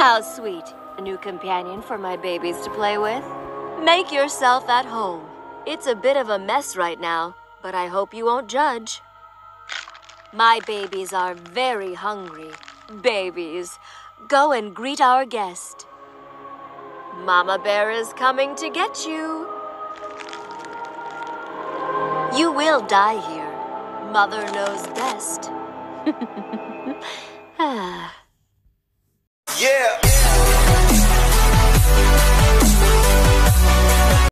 How sweet. A new companion for my babies to play with. Make yourself at home. It's a bit of a mess right now, but I hope you won't judge. My babies are very hungry. Babies, go and greet our guest. Mama Bear is coming to get you. You will die here. Mother knows best. Ah. Ah. Yeah.